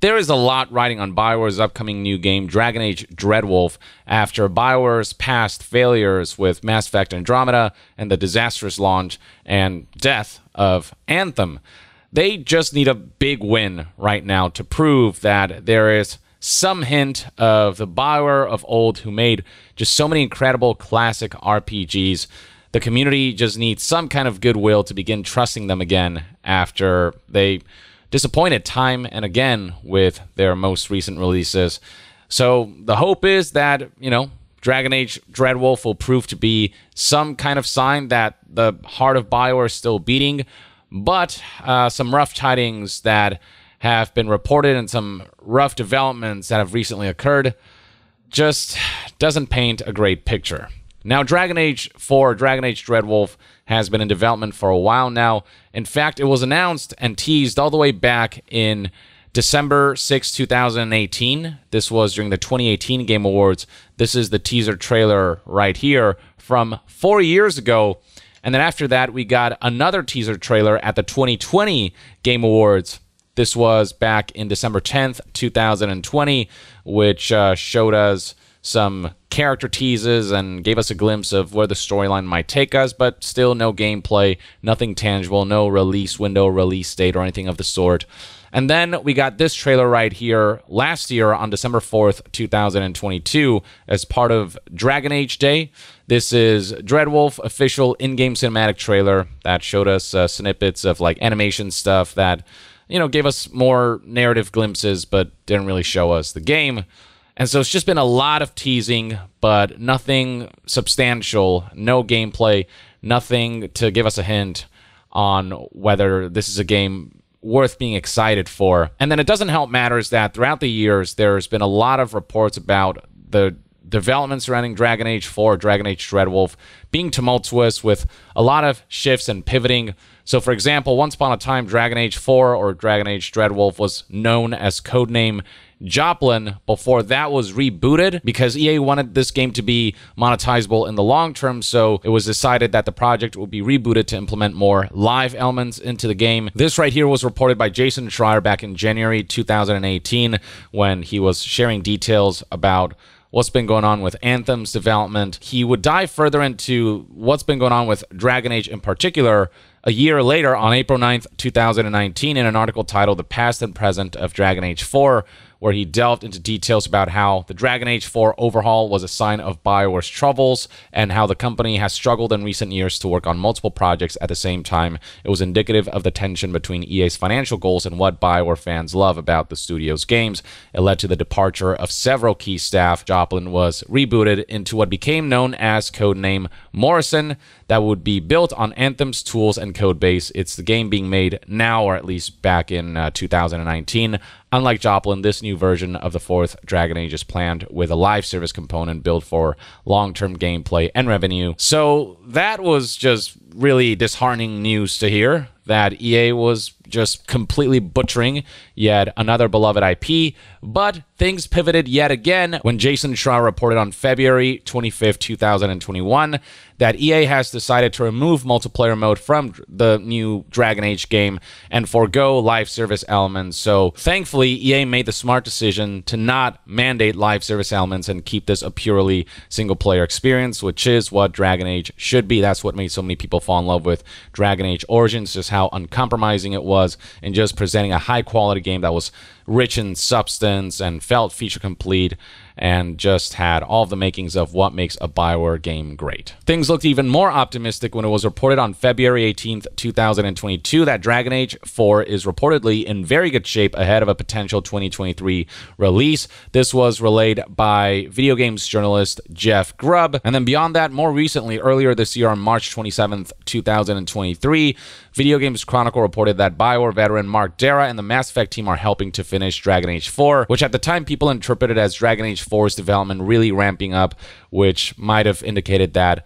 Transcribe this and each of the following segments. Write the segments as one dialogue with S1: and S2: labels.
S1: there is a lot riding on Bioware's upcoming new game, Dragon Age Dreadwolf, after Bioware's past failures with Mass Effect Andromeda and the disastrous launch and death of Anthem. They just need a big win right now to prove that there is some hint of the Bioware of old who made just so many incredible classic RPGs. The community just needs some kind of goodwill to begin trusting them again after they disappointed time and again with their most recent releases. So the hope is that, you know, Dragon Age Dreadwolf will prove to be some kind of sign that the heart of Bioware is still beating, but uh, some rough tidings that have been reported and some rough developments that have recently occurred just doesn't paint a great picture. Now, Dragon Age 4, Dragon Age Dreadwolf, has been in development for a while now. In fact, it was announced and teased all the way back in December 6, 2018. This was during the 2018 Game Awards. This is the teaser trailer right here from four years ago. And then after that, we got another teaser trailer at the 2020 Game Awards. This was back in December 10th, 2020, which uh, showed us some character teases and gave us a glimpse of where the storyline might take us, but still no gameplay, nothing tangible, no release window, release date, or anything of the sort. And then we got this trailer right here last year on December 4th, 2022, as part of Dragon Age Day. This is Dreadwolf official in game cinematic trailer that showed us uh, snippets of like animation stuff that, you know, gave us more narrative glimpses, but didn't really show us the game. And so it's just been a lot of teasing, but nothing substantial, no gameplay, nothing to give us a hint on whether this is a game worth being excited for. And then it doesn't help matters that throughout the years, there's been a lot of reports about the development surrounding Dragon Age 4, Dragon Age Dreadwolf being tumultuous with a lot of shifts and pivoting. So, for example, once upon a time, Dragon Age 4 or Dragon Age Dreadwolf was known as codename Joplin before that was rebooted because EA wanted this game to be monetizable in the long term. So it was decided that the project would be rebooted to implement more live elements into the game. This right here was reported by Jason Schreier back in January 2018 when he was sharing details about what's been going on with Anthem's development. He would dive further into what's been going on with Dragon Age in particular a year later on April 9th, 2019 in an article titled The Past and Present of Dragon Age 4 where he delved into details about how the Dragon Age 4 overhaul was a sign of BioWare's troubles and how the company has struggled in recent years to work on multiple projects at the same time. It was indicative of the tension between EA's financial goals and what BioWare fans love about the studio's games. It led to the departure of several key staff. Joplin was rebooted into what became known as codename Morrison that would be built on Anthem's tools and codebase. It's the game being made now, or at least back in uh, 2019. Unlike Joplin, this new version of the fourth Dragon Age is planned with a live service component built for long term gameplay and revenue. So that was just really disheartening news to hear that EA was just completely butchering yet another beloved IP. But things pivoted yet again when Jason Schreier reported on February 25th, 2021, that EA has decided to remove multiplayer mode from the new Dragon Age game and forego live service elements. So thankfully, EA made the smart decision to not mandate live service elements and keep this a purely single player experience, which is what Dragon Age should be. That's what made so many people fall in love with Dragon Age Origins, just how uncompromising it was in just presenting a high quality game that was rich in substance and felt feature complete and just had all the makings of what makes a Bioware game great. Things looked even more optimistic when it was reported on February 18th, 2022 that Dragon Age 4 is reportedly in very good shape ahead of a potential 2023 release. This was relayed by video games journalist Jeff Grubb. And then beyond that, more recently, earlier this year on March 27th, 2023, Video Games Chronicle reported that Bioware veteran Mark Darrah and the Mass Effect team are helping to finish Dragon Age 4, which at the time people interpreted as Dragon Age 4's development really ramping up, which might have indicated that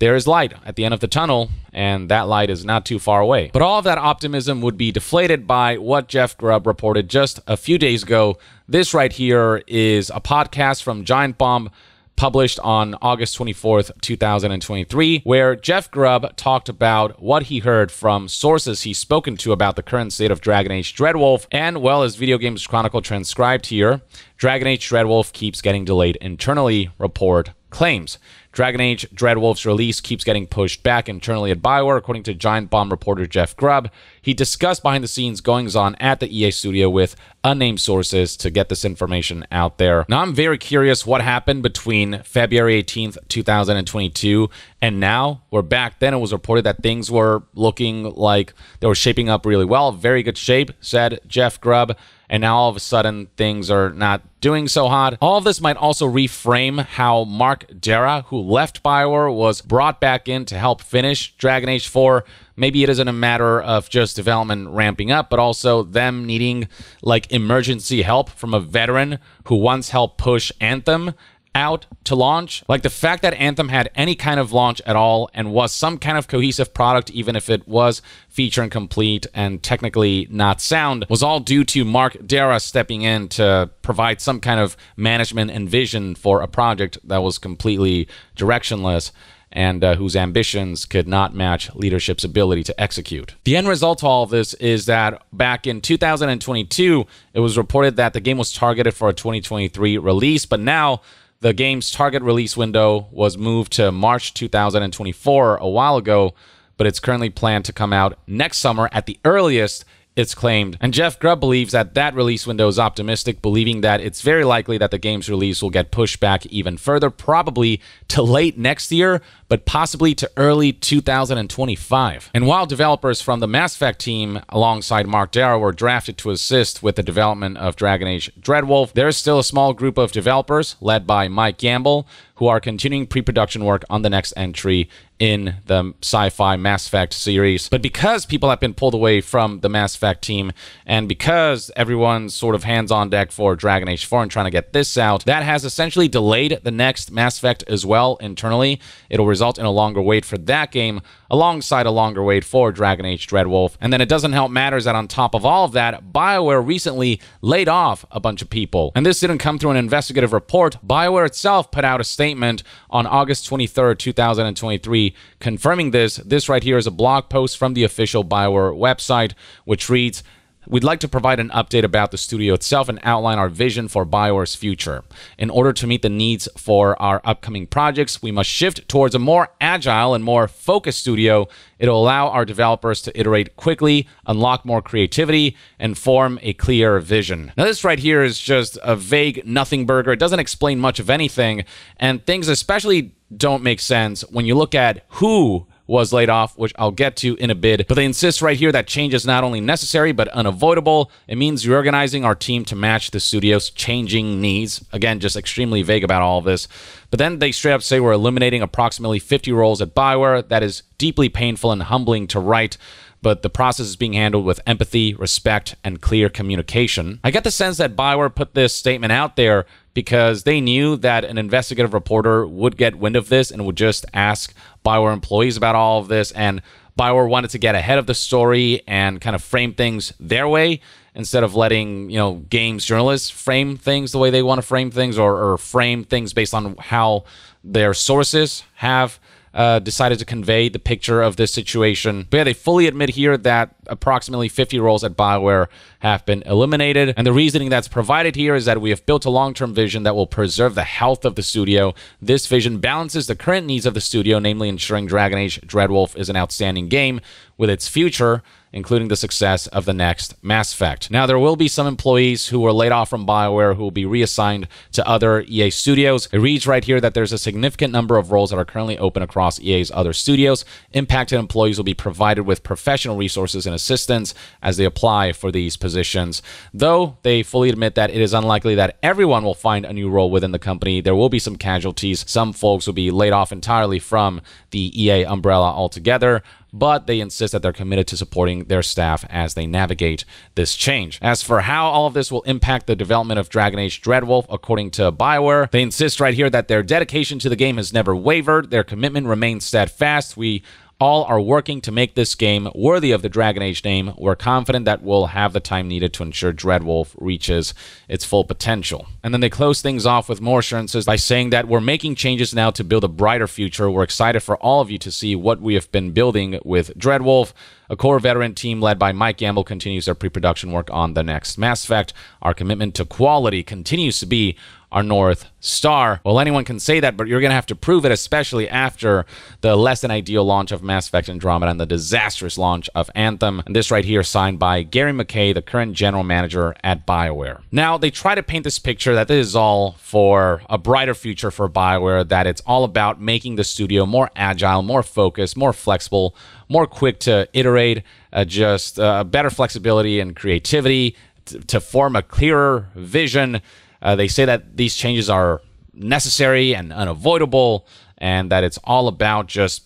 S1: there is light at the end of the tunnel, and that light is not too far away. But all of that optimism would be deflated by what Jeff Grubb reported just a few days ago. This right here is a podcast from Giant Bomb published on August 24th, 2023, where Jeff Grubb talked about what he heard from sources he's spoken to about the current state of Dragon Age Dreadwolf, and well as Video Games Chronicle transcribed here, Dragon Age Dreadwolf keeps getting delayed internally, report claims. Dragon Age Dreadwolf's release keeps getting pushed back internally at Bioware, according to Giant Bomb reporter Jeff Grubb. He discussed behind the scenes goings on at the EA studio with unnamed sources to get this information out there. Now, I'm very curious what happened between February 18th, 2022, and now, where back then it was reported that things were looking like they were shaping up really well, very good shape, said Jeff Grubb and now all of a sudden things are not doing so hot. All of this might also reframe how Mark Darrah, who left Bioware, was brought back in to help finish Dragon Age 4. Maybe it isn't a matter of just development ramping up, but also them needing like emergency help from a veteran who once helped push Anthem out to launch. Like the fact that Anthem had any kind of launch at all and was some kind of cohesive product, even if it was feature incomplete and technically not sound, was all due to Mark Darrah stepping in to provide some kind of management and vision for a project that was completely directionless and uh, whose ambitions could not match leadership's ability to execute. The end result to all of this is that back in 2022, it was reported that the game was targeted for a 2023 release, but now the game's target release window was moved to March 2024 a while ago, but it's currently planned to come out next summer at the earliest it's claimed. And Jeff Grubb believes that that release window is optimistic, believing that it's very likely that the game's release will get pushed back even further, probably to late next year, but possibly to early 2025. And while developers from the Mass Effect team, alongside Mark Darrah, were drafted to assist with the development of Dragon Age Dreadwolf, there is still a small group of developers, led by Mike Gamble, who are continuing pre production work on the next entry in the sci fi Mass Effect series. But because people have been pulled away from the Mass Effect team, and because everyone's sort of hands on deck for Dragon Age 4 and trying to get this out, that has essentially delayed the next Mass Effect as well internally. It'll result in a longer wait for that game, alongside a longer wait for Dragon Age Dreadwolf. And then it doesn't help matters that on top of all of that, BioWare recently laid off a bunch of people. And this didn't come through an investigative report. BioWare itself put out a statement on August 23rd, 2023, confirming this. This right here is a blog post from the official BioWare website, which reads, We'd like to provide an update about the studio itself and outline our vision for BioWare's future. In order to meet the needs for our upcoming projects, we must shift towards a more agile and more focused studio. It'll allow our developers to iterate quickly, unlock more creativity, and form a clear vision. Now, this right here is just a vague nothing burger. It doesn't explain much of anything, and things especially don't make sense when you look at who was laid off, which I'll get to in a bit. But they insist right here that change is not only necessary, but unavoidable. It means reorganizing our team to match the studio's changing needs. Again, just extremely vague about all of this. But then they straight up say we're eliminating approximately 50 roles at Bioware. That is deeply painful and humbling to write but the process is being handled with empathy, respect, and clear communication. I get the sense that Bioware put this statement out there because they knew that an investigative reporter would get wind of this and would just ask Bioware employees about all of this. And Bioware wanted to get ahead of the story and kind of frame things their way instead of letting you know games journalists frame things the way they want to frame things or, or frame things based on how their sources have uh, decided to convey the picture of this situation. But yeah, they fully admit here that approximately 50 roles at BioWare have been eliminated. And the reasoning that's provided here is that we have built a long term vision that will preserve the health of the studio. This vision balances the current needs of the studio, namely ensuring Dragon Age Dreadwolf is an outstanding game with its future including the success of the next Mass Effect. Now, there will be some employees who were laid off from BioWare who will be reassigned to other EA studios. It reads right here that there's a significant number of roles that are currently open across EA's other studios. Impacted employees will be provided with professional resources and assistance as they apply for these positions. Though they fully admit that it is unlikely that everyone will find a new role within the company, there will be some casualties. Some folks will be laid off entirely from the EA umbrella altogether but they insist that they're committed to supporting their staff as they navigate this change. As for how all of this will impact the development of Dragon Age Dreadwolf, according to BioWare, they insist right here that their dedication to the game has never wavered, their commitment remains steadfast. We all are working to make this game worthy of the Dragon Age name. We're confident that we'll have the time needed to ensure Dreadwolf reaches its full potential. And then they close things off with more assurances by saying that we're making changes now to build a brighter future. We're excited for all of you to see what we have been building with Dreadwolf. A core veteran team led by Mike Gamble continues their pre production work on the next Mass Effect. Our commitment to quality continues to be our North Star. Well, anyone can say that, but you're going to have to prove it, especially after the less than ideal launch of Mass Effect Andromeda and the disastrous launch of Anthem. And this right here, signed by Gary McKay, the current general manager at BioWare. Now, they try to paint this picture that this is all for a brighter future for BioWare, that it's all about making the studio more agile, more focused, more flexible, more quick to iterate, uh, just uh, better flexibility and creativity to, to form a clearer vision uh, they say that these changes are necessary and unavoidable, and that it's all about just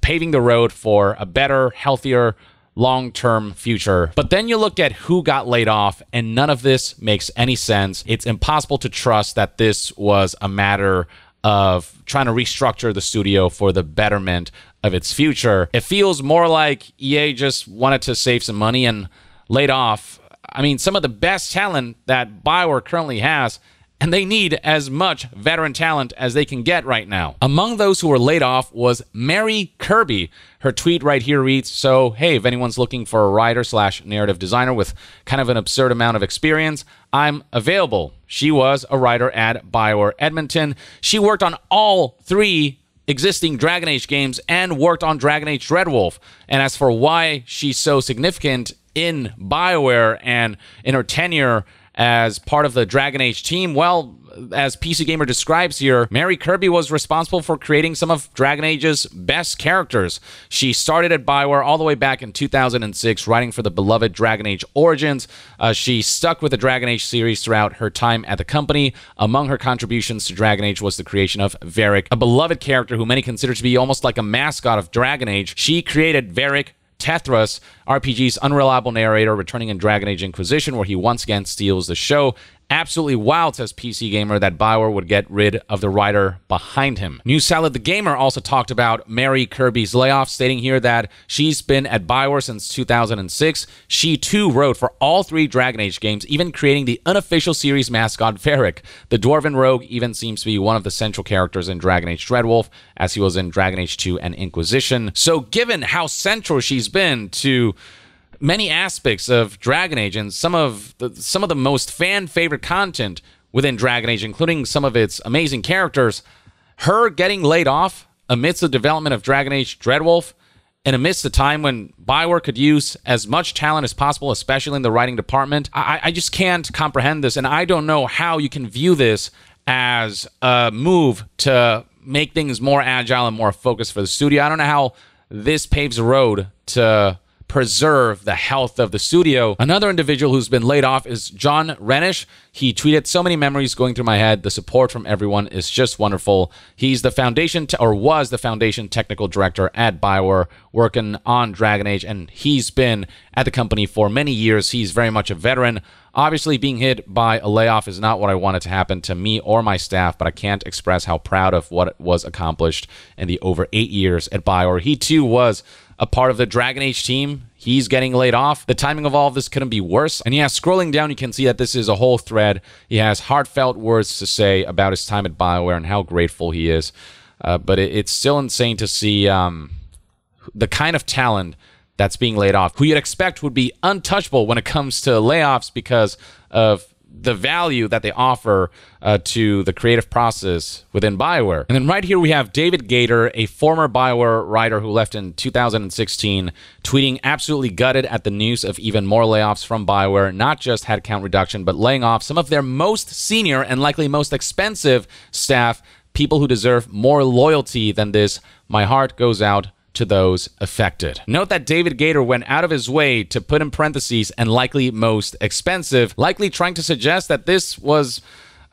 S1: paving the road for a better, healthier, long term future. But then you look at who got laid off, and none of this makes any sense. It's impossible to trust that this was a matter of trying to restructure the studio for the betterment of its future. It feels more like EA just wanted to save some money and laid off I mean, some of the best talent that Bioware currently has, and they need as much veteran talent as they can get right now. Among those who were laid off was Mary Kirby. Her tweet right here reads, so, hey, if anyone's looking for a writer slash narrative designer with kind of an absurd amount of experience, I'm available. She was a writer at Bioware Edmonton. She worked on all three existing Dragon Age games and worked on Dragon Age Dreadwolf. And as for why she's so significant in BioWare and in her tenure as part of the Dragon Age team? Well, as PC Gamer describes here, Mary Kirby was responsible for creating some of Dragon Age's best characters. She started at Bioware all the way back in 2006, writing for the beloved Dragon Age Origins. Uh, she stuck with the Dragon Age series throughout her time at the company. Among her contributions to Dragon Age was the creation of Varric, a beloved character who many consider to be almost like a mascot of Dragon Age. She created Varric Tethras, RPG's unreliable narrator, returning in Dragon Age Inquisition, where he once again steals the show Absolutely wild, says PC Gamer, that Bioware would get rid of the writer behind him. New Salad the Gamer also talked about Mary Kirby's layoff, stating here that she's been at Bioware since 2006. She too wrote for all three Dragon Age games, even creating the unofficial series mascot Varric. The Dwarven Rogue even seems to be one of the central characters in Dragon Age Dreadwolf, as he was in Dragon Age 2 and Inquisition. So, given how central she's been to many aspects of Dragon Age and some of the, some of the most fan favorite content within Dragon Age, including some of its amazing characters. Her getting laid off amidst the development of Dragon Age Dreadwolf and amidst the time when Bioware could use as much talent as possible, especially in the writing department, I, I just can't comprehend this, and I don't know how you can view this as a move to make things more agile and more focused for the studio. I don't know how this paves the road to preserve the health of the studio. Another individual who's been laid off is Jon Renish. He tweeted so many memories going through my head. The support from everyone is just wonderful. He's the foundation or was the foundation technical director at Bioware working on Dragon Age and he's been at the company for many years. He's very much a veteran. Obviously, being hit by a layoff is not what I wanted to happen to me or my staff, but I can't express how proud of what was accomplished in the over eight years at Bioware. He too was a part of the Dragon Age team. He's getting laid off. The timing of all of this couldn't be worse. And yeah, scrolling down, you can see that this is a whole thread. He has heartfelt words to say about his time at BioWare and how grateful he is. Uh, but it, it's still insane to see um, the kind of talent that's being laid off, who you'd expect would be untouchable when it comes to layoffs because of the value that they offer uh, to the creative process within Bioware. And then right here we have David Gaider, a former Bioware writer who left in 2016, tweeting absolutely gutted at the news of even more layoffs from Bioware, not just headcount reduction, but laying off some of their most senior and likely most expensive staff, people who deserve more loyalty than this. My heart goes out to those affected. Note that David Gaider went out of his way to put in parentheses and likely most expensive, likely trying to suggest that this was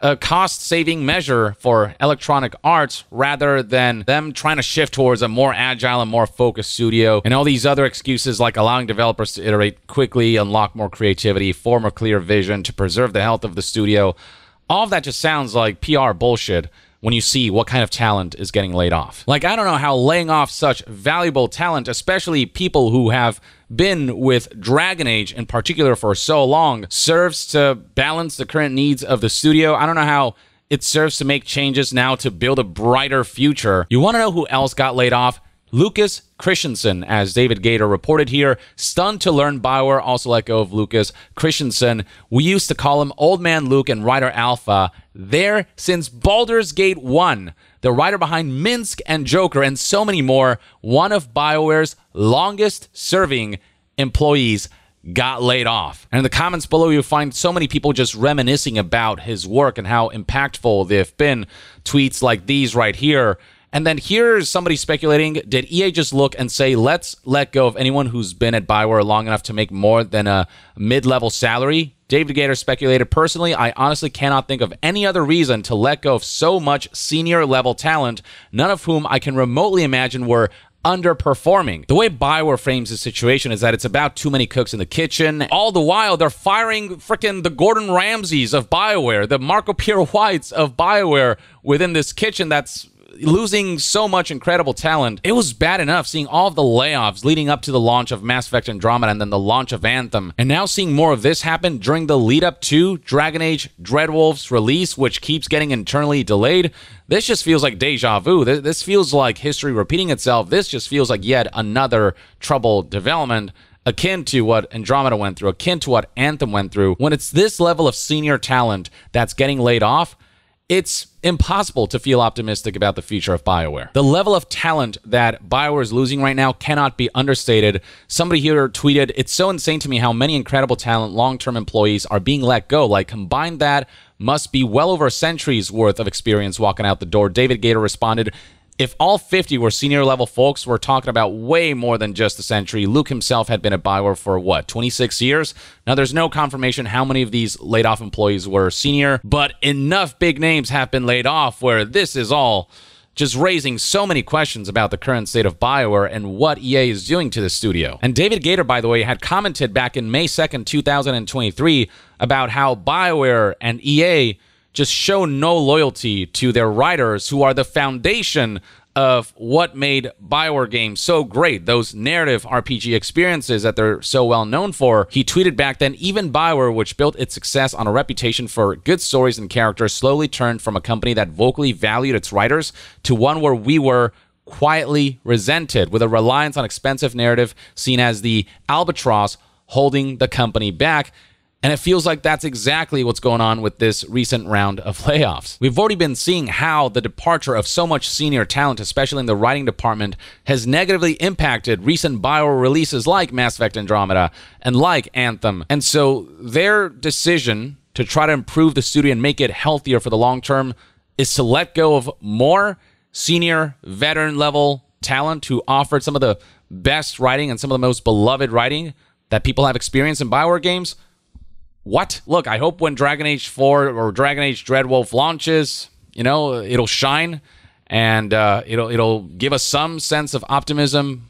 S1: a cost saving measure for electronic arts rather than them trying to shift towards a more agile and more focused studio and all these other excuses like allowing developers to iterate quickly, unlock more creativity, form a clear vision to preserve the health of the studio. All of that just sounds like PR bullshit when you see what kind of talent is getting laid off. Like, I don't know how laying off such valuable talent, especially people who have been with Dragon Age in particular for so long, serves to balance the current needs of the studio. I don't know how it serves to make changes now to build a brighter future. You want to know who else got laid off? Lucas Christensen, as David Gaider reported here, stunned to learn Bioware also let go of Lucas Christensen. We used to call him Old Man Luke and Writer Alpha. There since Baldur's Gate 1, the writer behind Minsc and Joker and so many more, one of Bioware's longest serving employees got laid off. And in the comments below, you'll find so many people just reminiscing about his work and how impactful they've been. Tweets like these right here and then here's somebody speculating did EA just look and say, let's let go of anyone who's been at Bioware long enough to make more than a mid level salary? David Gaider speculated personally, I honestly cannot think of any other reason to let go of so much senior level talent, none of whom I can remotely imagine were underperforming. The way Bioware frames the situation is that it's about too many cooks in the kitchen. All the while, they're firing freaking the Gordon Ramsays of Bioware, the Marco Pierre Whites of Bioware within this kitchen that's losing so much incredible talent, it was bad enough seeing all of the layoffs leading up to the launch of Mass Effect Andromeda and then the launch of Anthem. And now seeing more of this happen during the lead up to Dragon Age Dreadwolf's release, which keeps getting internally delayed, this just feels like deja vu. This feels like history repeating itself. This just feels like yet another troubled development akin to what Andromeda went through, akin to what Anthem went through. When it's this level of senior talent that's getting laid off, it's impossible to feel optimistic about the future of BioWare. The level of talent that BioWare is losing right now cannot be understated. Somebody here tweeted, It's so insane to me how many incredible talent, long term employees are being let go. Like, combine that must be well over a century's worth of experience walking out the door. David Gaider responded, if all 50 were senior level folks, we're talking about way more than just a century. Luke himself had been at Bioware for what, 26 years? Now, there's no confirmation how many of these laid off employees were senior, but enough big names have been laid off where this is all just raising so many questions about the current state of BioWare and what EA is doing to the studio. And David Gaider, by the way, had commented back in May 2nd, 2023, about how BioWare and EA just show no loyalty to their writers who are the foundation of what made Bioware games so great, those narrative RPG experiences that they're so well known for. He tweeted back then, even Bioware, which built its success on a reputation for good stories and characters, slowly turned from a company that vocally valued its writers to one where we were quietly resented, with a reliance on expensive narrative seen as the albatross holding the company back. And it feels like that's exactly what's going on with this recent round of layoffs. We've already been seeing how the departure of so much senior talent, especially in the writing department, has negatively impacted recent bio releases like Mass Effect Andromeda and like Anthem. And so their decision to try to improve the studio and make it healthier for the long term is to let go of more senior veteran level talent who offered some of the best writing and some of the most beloved writing that people have experienced in Bioware games what? Look, I hope when Dragon Age 4 or Dragon Age Dreadwolf launches, you know, it'll shine and uh, it'll it'll give us some sense of optimism.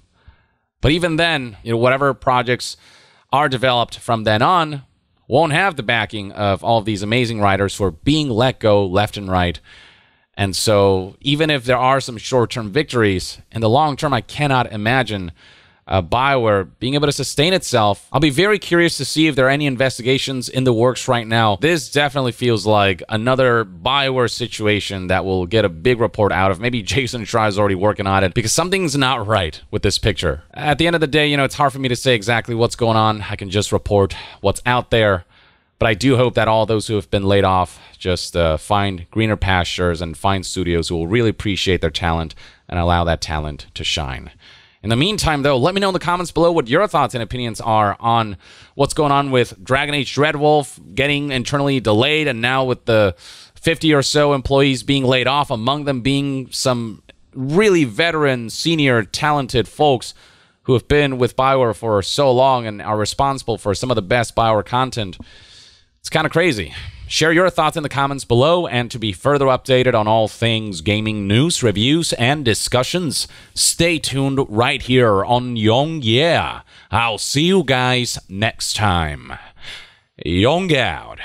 S1: But even then, you know, whatever projects are developed from then on won't have the backing of all of these amazing writers who are being let go left and right. And so, even if there are some short-term victories, in the long term, I cannot imagine uh, Bioware being able to sustain itself. I'll be very curious to see if there are any investigations in the works right now. This definitely feels like another Bioware situation that will get a big report out of. Maybe Jason Schreier is already working on it because something's not right with this picture. At the end of the day, you know, it's hard for me to say exactly what's going on. I can just report what's out there. But I do hope that all those who have been laid off just uh, find greener pastures and find studios who will really appreciate their talent and allow that talent to shine. In the meantime, though, let me know in the comments below what your thoughts and opinions are on what's going on with Dragon Age Dreadwolf getting internally delayed, and now with the 50 or so employees being laid off, among them being some really veteran, senior, talented folks who have been with Bioware for so long and are responsible for some of the best Bioware content. It's kind of crazy. Share your thoughts in the comments below, and to be further updated on all things gaming news, reviews, and discussions, stay tuned right here on YongYea. I'll see you guys next time. Young out.